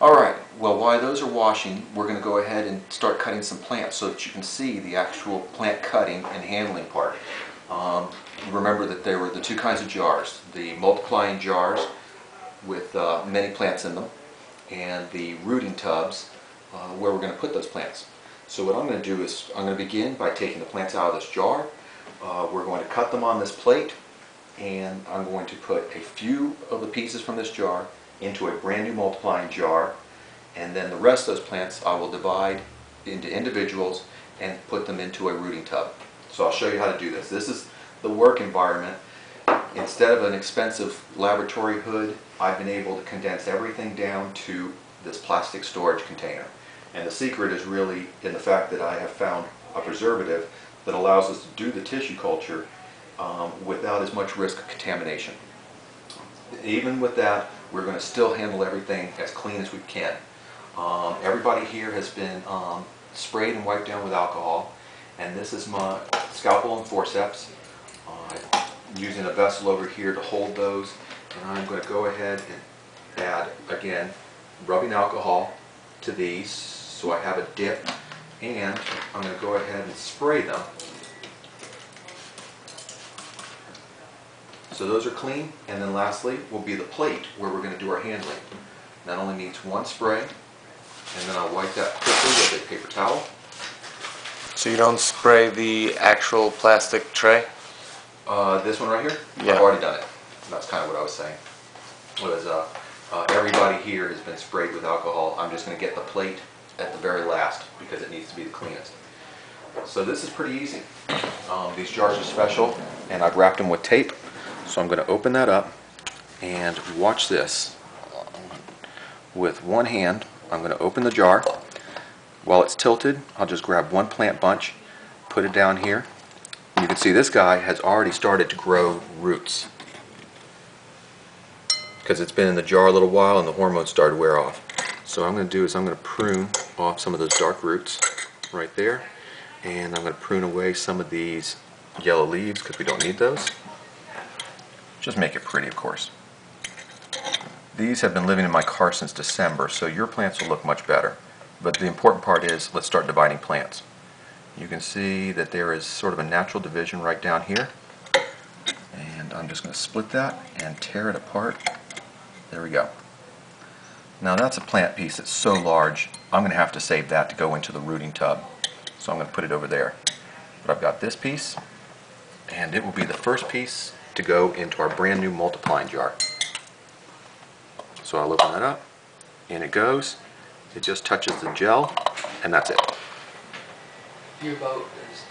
All right, well, while those are washing, we're gonna go ahead and start cutting some plants so that you can see the actual plant cutting and handling part. Um, Remember that there were the two kinds of jars, the multiplying jars with uh, many plants in them, and the rooting tubs uh, where we're gonna put those plants. So what I'm gonna do is, I'm gonna begin by taking the plants out of this jar. Uh, We're going to cut them on this plate, and I'm going to put a few of the pieces from this jar into a brand new multiplying jar, and then the rest of those plants I will divide into individuals and put them into a rooting tub. So I'll show you how to do this. This is the work environment. Instead of an expensive laboratory hood, I've been able to condense everything down to this plastic storage container. And the secret is really in the fact that I have found a preservative that allows us to do the tissue culture um, without as much risk of contamination. Even with that, we're going to still handle everything as clean as we can. Um, everybody here has been um, sprayed and wiped down with alcohol, and this is my scalpel and forceps. Uh, I'm using a vessel over here to hold those, and I'm going to go ahead and add, again, rubbing alcohol to these, so I have a dip, and I'm going to go ahead and spray them. So those are clean, and then lastly will be the plate where we're going to do our handling. That only needs one spray, and then I'll wipe that quickly with a paper towel. So you don't spray the actual plastic tray? Uh, this one right here? Yeah. I've already done it. That's kind of what I was saying. Was, uh, uh, everybody here has been sprayed with alcohol. I'm just gonna get the plate at the very last because it needs to be the cleanest. So this is pretty easy. Um, these jars are special and I've wrapped them with tape. So I'm gonna open that up and watch this. With one hand, I'm gonna open the jar. While it's tilted, I'll just grab one plant bunch, put it down here, you can see this guy has already started to grow roots. Because it's been in the jar a little while and the hormones started to wear off. So what I'm going to do is I'm going to prune off some of those dark roots right there. And I'm going to prune away some of these yellow leaves because we don't need those. Just make it pretty, of course. These have been living in my car since December, so your plants will look much better. But the important part is, let's start dividing plants. You can see that there is sort of a natural division right down here. And I'm just going to split that and tear it apart. There we go. Now that's a plant piece that's so large, I'm going to have to save that to go into the rooting tub. So I'm going to put it over there. But I've got this piece, and it will be the first piece to go into our brand new multiplying jar. So I'll open that up, and it goes. It just touches the gel, and that's it. Your vote is